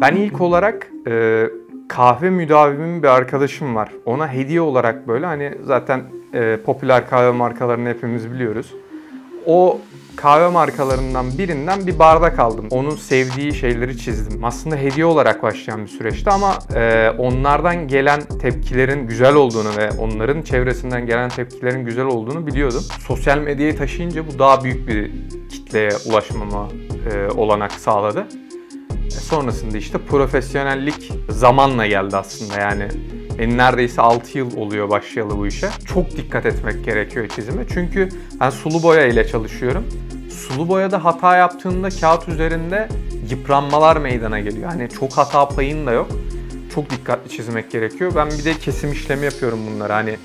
Ben ilk olarak e, kahve müdavimim bir arkadaşım var. Ona hediye olarak böyle hani zaten e, popüler kahve markalarını hepimiz biliyoruz. O kahve markalarından birinden bir bardak aldım. Onun sevdiği şeyleri çizdim. Aslında hediye olarak başlayan bir süreçti ama e, onlardan gelen tepkilerin güzel olduğunu ve onların çevresinden gelen tepkilerin güzel olduğunu biliyordum. Sosyal medyayı taşıyınca bu daha büyük bir kitleye ulaşmama e, olanak sağladı. E, sonrasında işte profesyonellik zamanla geldi aslında yani. Benim neredeyse 6 yıl oluyor başlayalı bu işe. Çok dikkat etmek gerekiyor çizime. Çünkü ben sulu boya ile çalışıyorum. Sulu boyada hata yaptığında kağıt üzerinde yıpranmalar meydana geliyor. Hani çok hata payın da yok. Çok dikkatli çizmek gerekiyor. Ben bir de kesim işlemi yapıyorum bunları. Hani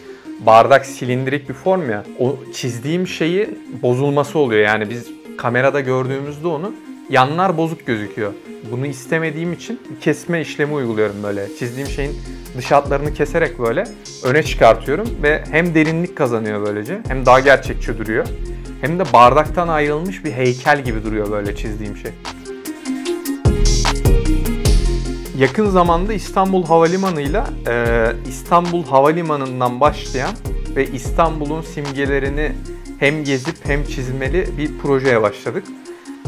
bardak silindirik bir form ya. O çizdiğim şeyi bozulması oluyor. Yani biz kamerada gördüğümüzde onu yanlar bozuk gözüküyor. Bunu istemediğim için kesme işlemi uyguluyorum böyle. Çizdiğim şeyin dış hatlarını keserek böyle öne çıkartıyorum ve hem derinlik kazanıyor böylece hem daha gerçekçi duruyor. Hem de bardaktan ayrılmış bir heykel gibi duruyor böyle çizdiğim şey. Yakın zamanda İstanbul Havalimanı'yla e, İstanbul Havalimanı'ndan başlayan ve İstanbul'un simgelerini hem gezip hem çizmeli bir projeye başladık.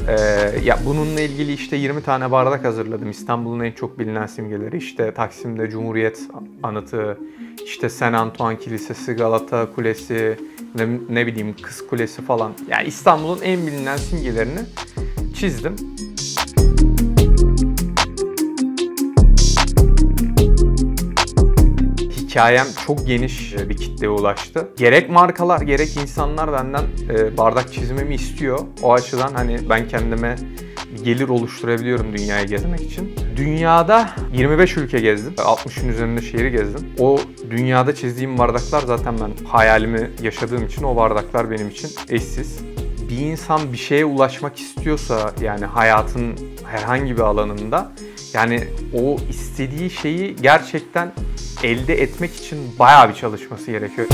Ee, ya bununla ilgili işte 20 tane bardak hazırladım. İstanbul'un en çok bilinen simgeleri işte Taksim'de Cumhuriyet Anıtı, işte Saint Antoine Kilisesi, Galata Kulesi, ne, ne bileyim Kız Kulesi falan. Yani İstanbul'un en bilinen simgelerini çizdim. Hikayem çok geniş bir kitleye ulaştı. Gerek markalar gerek insanlar benden e, bardak çizmemi istiyor. O açıdan hani ben kendime gelir oluşturabiliyorum dünyayı gezmek için. Dünyada 25 ülke gezdim. 60'ın üzerinde şehri gezdim. O dünyada çizdiğim bardaklar zaten ben hayalimi yaşadığım için o bardaklar benim için eşsiz. Bir insan bir şeye ulaşmak istiyorsa yani hayatın herhangi bir alanında yani o istediği şeyi gerçekten elde etmek için bayağı bir çalışması gerekiyor.